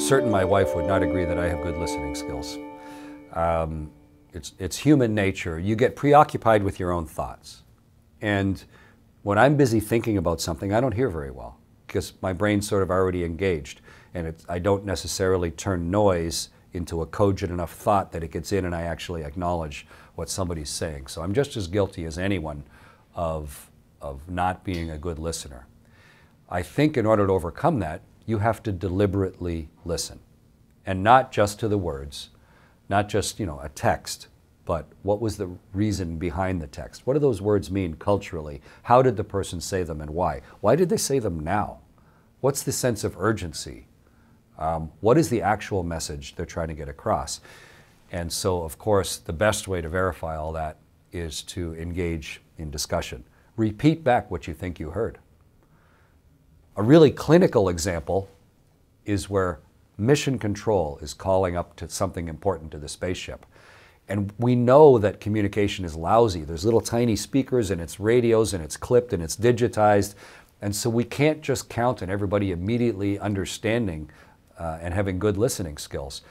certain my wife would not agree that I have good listening skills. Um, it's, it's human nature. You get preoccupied with your own thoughts. And when I'm busy thinking about something, I don't hear very well because my brain's sort of already engaged. And I don't necessarily turn noise into a cogent enough thought that it gets in and I actually acknowledge what somebody's saying. So I'm just as guilty as anyone of, of not being a good listener. I think in order to overcome that, you have to deliberately listen. And not just to the words, not just, you know, a text, but what was the reason behind the text? What do those words mean culturally? How did the person say them and why? Why did they say them now? What's the sense of urgency? Um, what is the actual message they're trying to get across? And so, of course, the best way to verify all that is to engage in discussion. Repeat back what you think you heard. A really clinical example is where mission control is calling up to something important to the spaceship. And we know that communication is lousy. There's little tiny speakers and it's radios and it's clipped and it's digitized. And so we can't just count on everybody immediately understanding uh, and having good listening skills.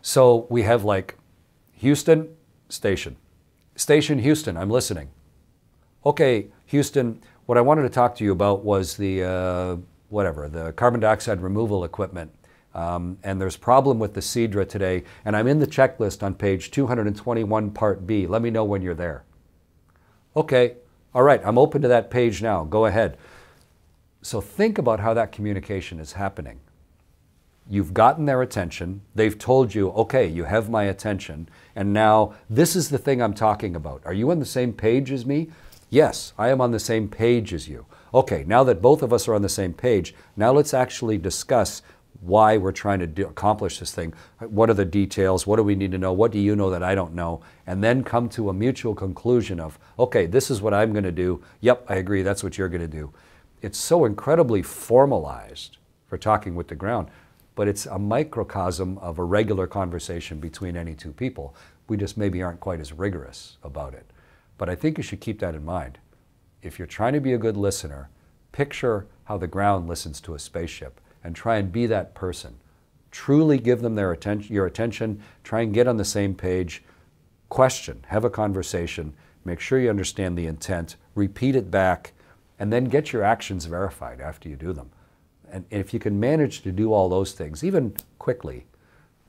So we have like Houston, station. Station Houston, I'm listening. Okay, Houston, what I wanted to talk to you about was the, uh, whatever, the carbon dioxide removal equipment. Um, and there's a problem with the CDRA today, and I'm in the checklist on page 221, part B. Let me know when you're there. Okay, all right, I'm open to that page now. Go ahead. So think about how that communication is happening. You've gotten their attention. They've told you, okay, you have my attention. And now this is the thing I'm talking about. Are you on the same page as me? Yes, I am on the same page as you. Okay, now that both of us are on the same page, now let's actually discuss why we're trying to do, accomplish this thing. What are the details? What do we need to know? What do you know that I don't know? And then come to a mutual conclusion of, okay, this is what I'm going to do. Yep, I agree. That's what you're going to do. It's so incredibly formalized for talking with the ground but it's a microcosm of a regular conversation between any two people. We just maybe aren't quite as rigorous about it. But I think you should keep that in mind. If you're trying to be a good listener, picture how the ground listens to a spaceship and try and be that person. Truly give them their attention, your attention, try and get on the same page, question, have a conversation, make sure you understand the intent, repeat it back, and then get your actions verified after you do them. And if you can manage to do all those things, even quickly,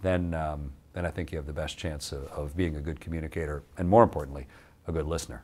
then, um, then I think you have the best chance of, of being a good communicator. And, more importantly, a good listener.